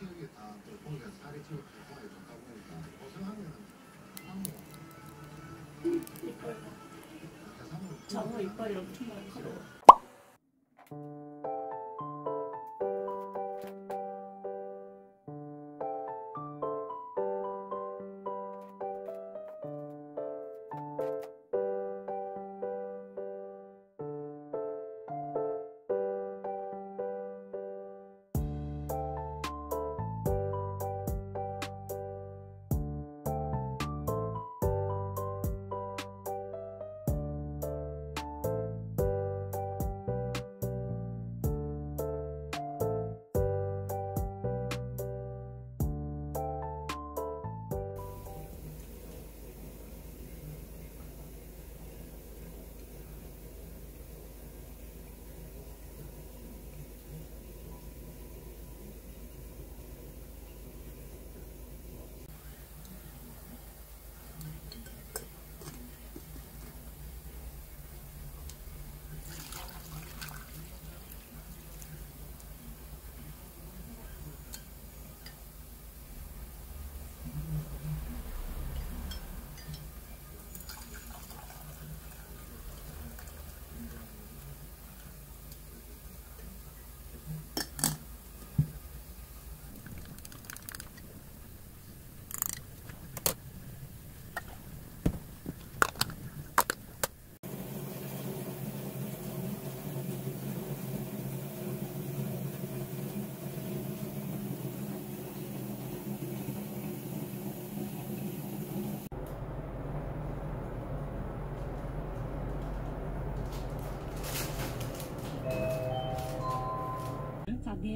키우기 다또 보니까 살이 찌고 효과가 좋다 보니까 고생하면 한모 이빨 정우 이빨이 엄청 많이 커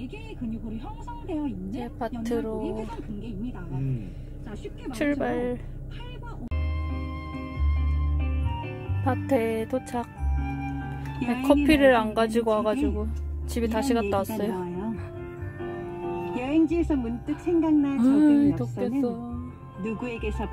4개의 근육으로 형성되어 있는 연결고리 회전 근개입니다. 음. 자, 쉽게 출발. 팔과 오... 밭에 도착. 네, 커피를 안 가지고 와가지고 집에 다시 갔다 왔어요. 여행지에서 문득 생각난 적은 음, 엽서는 누구에게서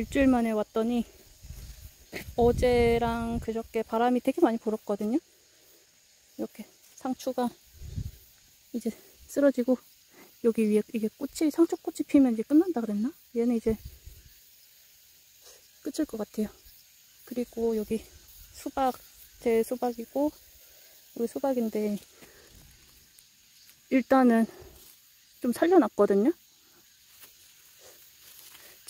일주일 만에 왔더니 어제랑 그저께 바람이 되게 많이 불었거든요. 이렇게 상추가 이제 쓰러지고 여기 위에 이게 꽃이 상추꽃이 피면 이제 끝난다 그랬나? 얘는 이제 끝일 것 같아요. 그리고 여기 수박 제 수박이고 여기 수박인데 일단은 좀 살려놨거든요.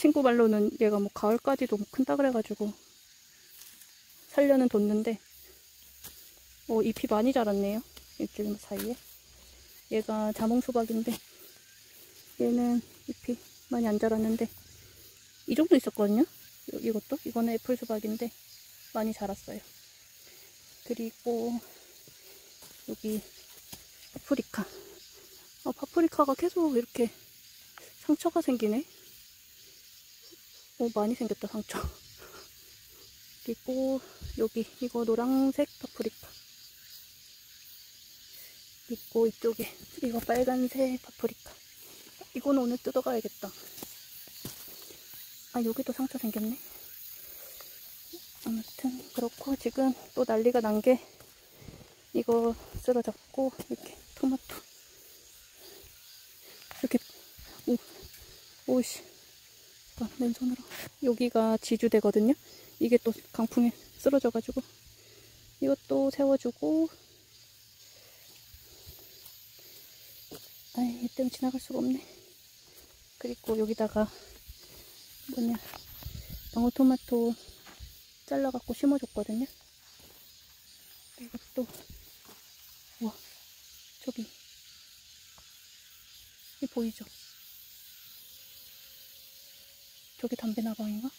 친구 말로는 얘가 뭐 가을까지도 뭐 큰다 그래가지고 살려는 뒀는데 어, 잎이 많이 자랐네요. 일주일 사이에. 얘가 자몽수박인데 얘는 잎이 많이 안 자랐는데 이 정도 있었거든요. 이- 이것도? 이거는 애플 수박인데 많이 자랐어요. 그리고 여기 파프리카. 아, 파프리카가 계속 이렇게 상처가 생기네 오, 많이 생겼다, 상처. 그리고, 여기, 이거 노란색 파프리카. 그리고 이쪽에, 이거 빨간색 파프리카. 이거는 오늘 뜯어가야겠다. 아, 여기도 상처 생겼네. 아무튼, 그렇고, 지금 또 난리가 난 게, 이거 쓰러졌고, 이렇게, 토마토. 이렇게, 오, 오씨. 잠깐 맨손으로. 여기가 지주대거든요. 이게 또 강풍에 쓰러져 가지고. 이것도 세워주고. 아이 얘 때문에 지나갈 수가 없네. 그리고 여기다가 뭐냐. 방울토마토 잘라갖고 심어줬거든요. 이것도. 와 저기. 이 보이죠 저기 담배 나방인가?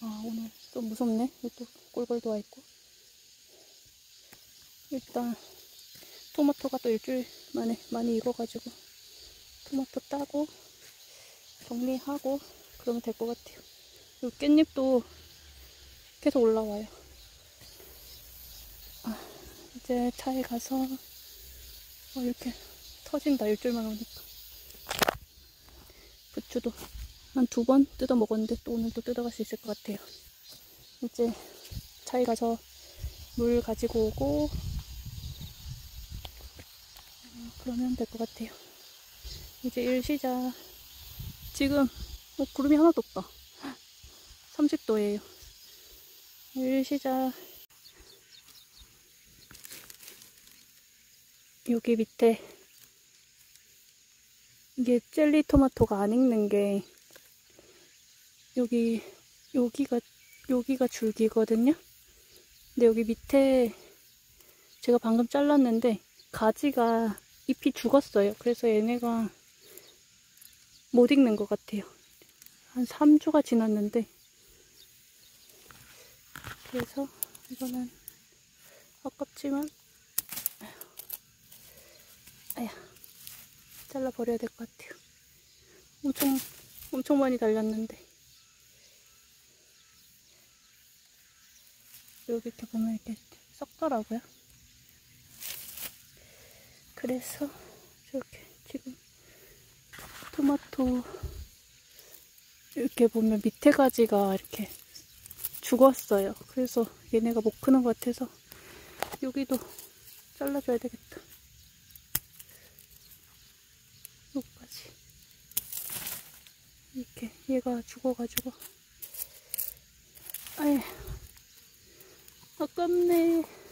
아 오늘 좀 무섭네. 또 꿀벌도 와있고. 일단 토마토가 또 일주일 만에 많이 익어가지고 토마토 따고 정리하고 그러면 될 것 같아요. 그리고 깻잎도 계속 올라와요. 아, 이제 차에 가서 어, 이렇게 터진다. 일주일만 오니까 부추도 한 두 번 뜯어 먹었는데 또 오늘 또 뜯어갈 수 있을 것 같아요. 이제 차에 가서 물 가지고 오고 음, 그러면 될 것 같아요. 이제 일 시작. 지금 어, 구름이 하나도 없다. 30도예요. 일 시작. 여기 밑에 이게 젤리 토마토가 안 익는 게 여기 여기가 여기가 줄기거든요. 근데 여기 밑에 제가 방금 잘랐는데 가지가 잎이 죽었어요. 그래서 얘네가 못 익는 것 같아요. 한 3주가 지났는데 그래서 이거는 아깝지만 아야 잘라버려야 될 것 같아요. 엄청 엄청 많이 달렸는데 여기 이렇게 보면 이렇게 썩더라고요. 그래서 저렇게 지금 토마토 이렇게 보면 밑에 가지가 이렇게 죽었어요. 그래서 얘네가 못 크는 것 같아서 여기도 잘라줘야 되겠다. 여기까지 이렇게 얘가 죽어가지고 아예 아깝네.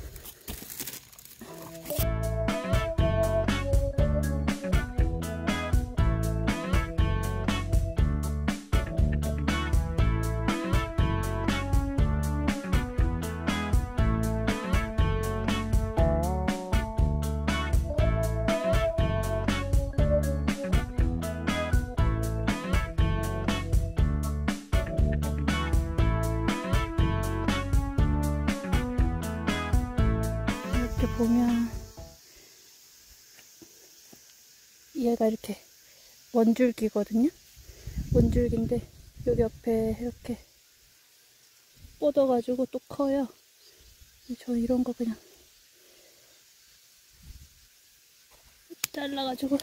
보면 얘가 이렇게 원줄기거든요. 원줄기인데 여기 옆에 이렇게 뻗어가지고 또 커요. 저 이런 거 그냥 잘라가지고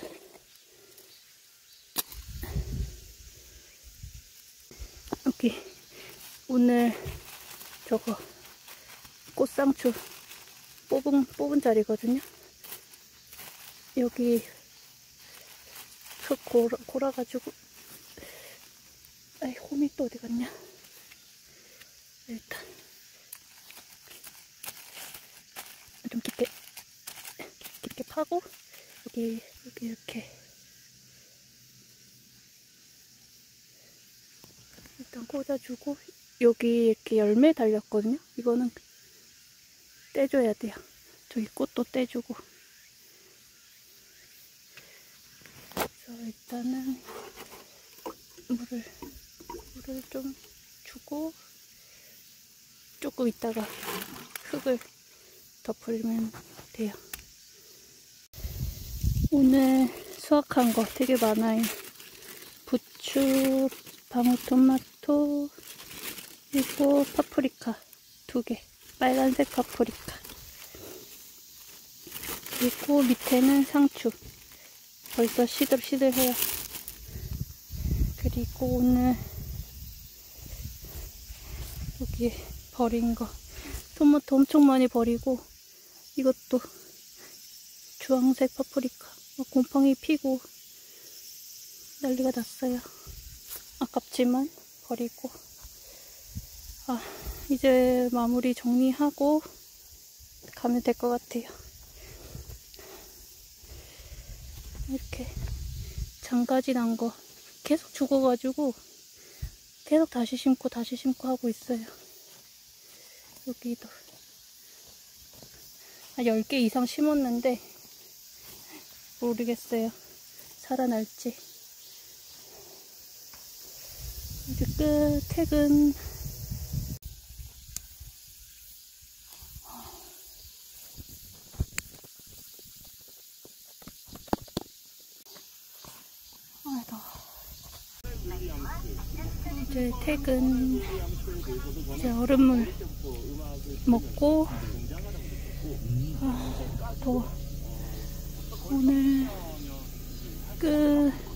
여기 오늘 저거 꽃상추 뽑은, 뽑은 자리거든요. 여기 흙 골아, 골아가지고, 아이, 홈이 또 어디 갔냐. 일단, 좀 깊게, 깊게 파고, 여기, 여기 이렇게. 일단 꽂아주고, 여기 이렇게 열매 달렸거든요. 이거는 떼줘야 돼요. 저기 꽃도 떼주고. 그래서 일단은 물을 물을 좀 주고 조금 있다가 흙을 덮으면 돼요. 오늘 수확한 거 되게 많아요. 부추, 방울토마토, 그리고 파프리카 두 개. 빨간색 파프리카. 그리고 밑에는 상추. 벌써 시들시들해요. 그리고 오늘 여기 버린 거. 토마토 엄청 많이 버리고 이것도 주황색 파프리카. 곰팡이 피고 난리가 났어요. 아깝지만 버리고. 아, 이제 마무리 정리하고 가면 될 것 같아요. 이렇게 장가지 난 거 계속 죽어가지고 계속 다시 심고 다시 심고 하고 있어요. 여기도 한 10개 이상 심었는데 모르겠어요. 살아날지. 이제 끝 퇴근 이제 퇴근 이제 얼음물 먹고 아, 더워. 오늘 끝.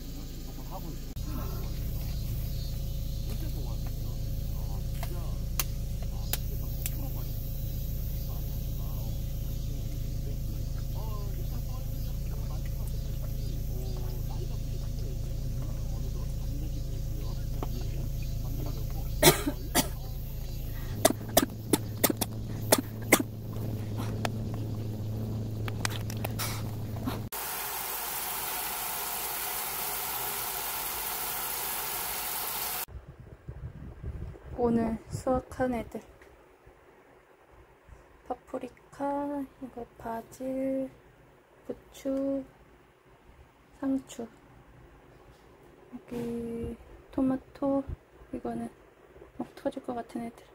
오늘 수확한 애들. 파프리카, 이거 바질, 부추, 상추. 여기 토마토, 이거는 막 터질 것 같은 애들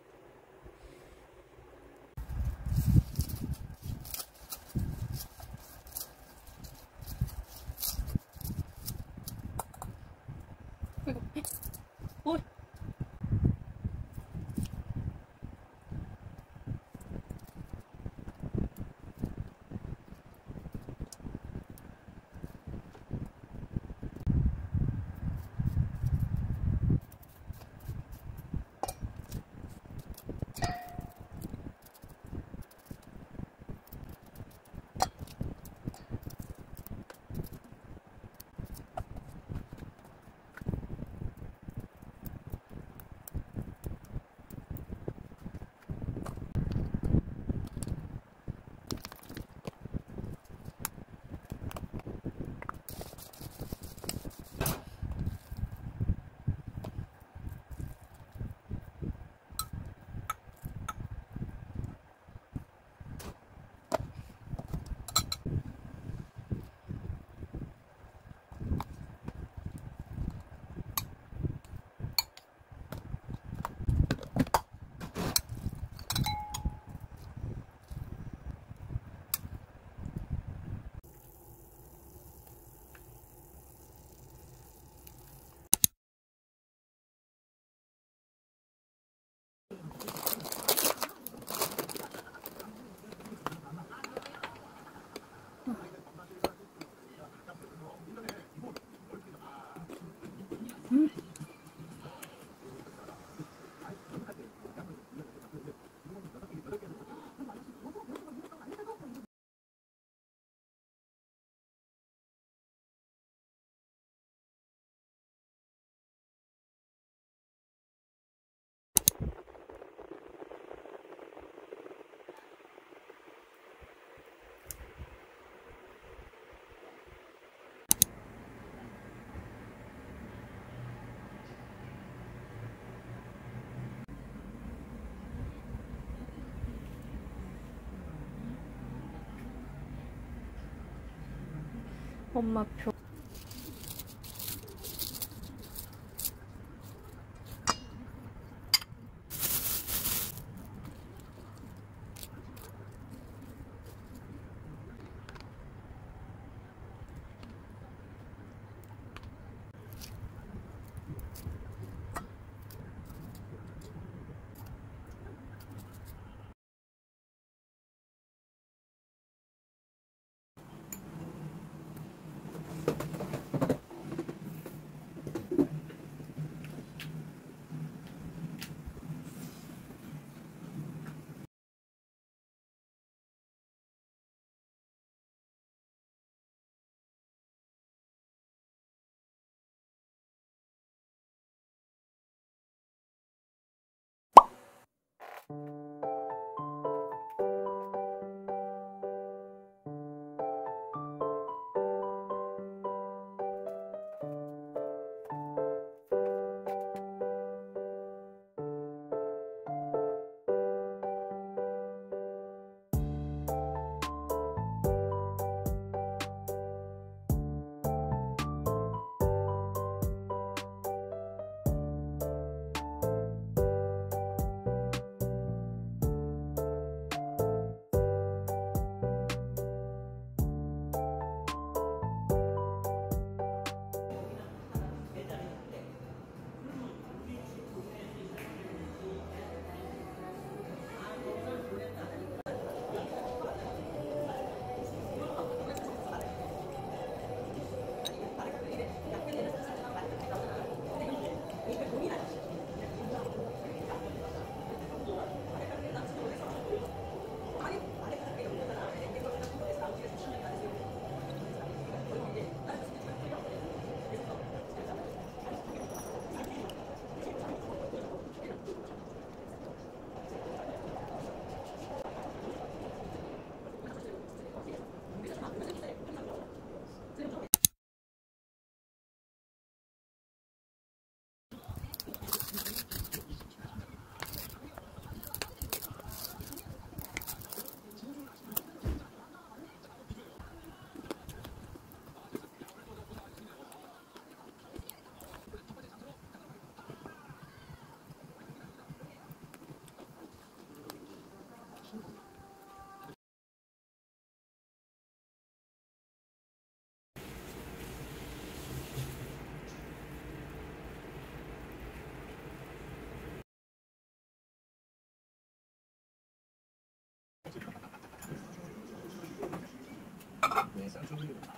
Mm-hmm. 엄마표 脸天出去了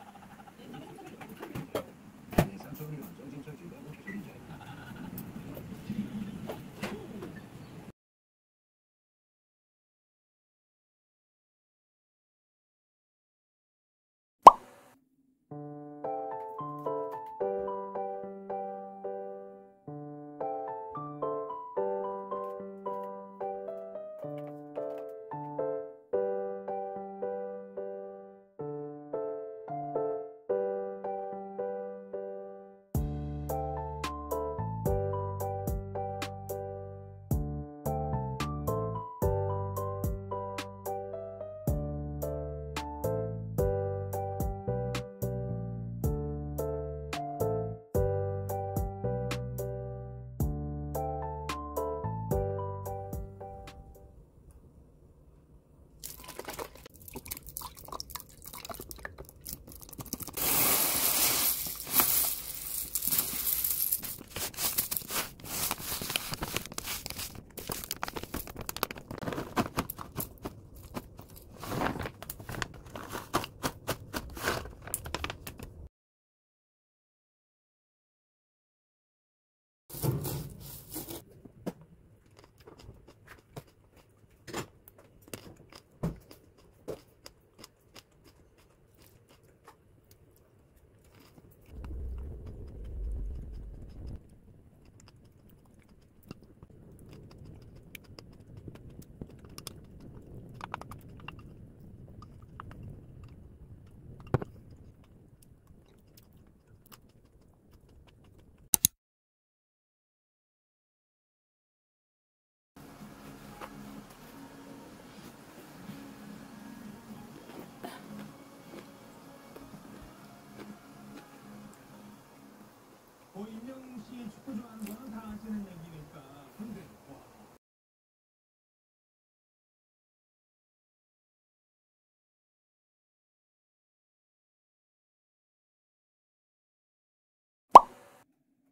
좋아하는 거는 다 아시는 얘기니까. 근데 와.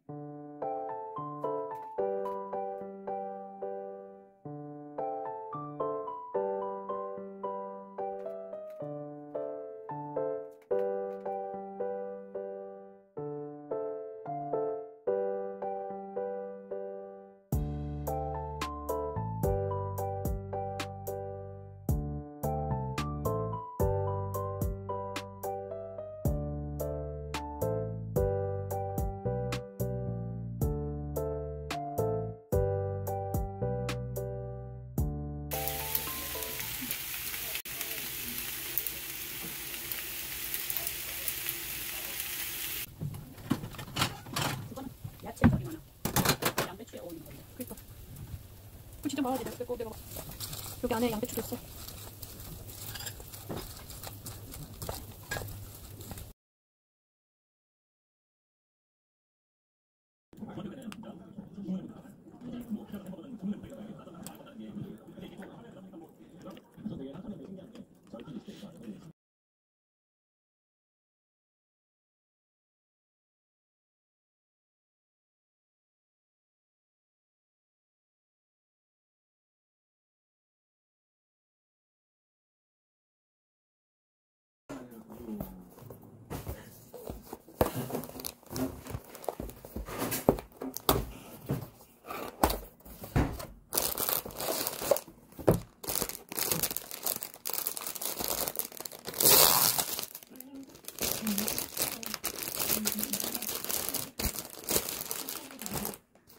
야채 내가 내가 여기 안에 양배추도 있어.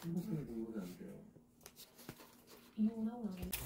행복하게 공부를 안 돼요. 이혼하고 나면.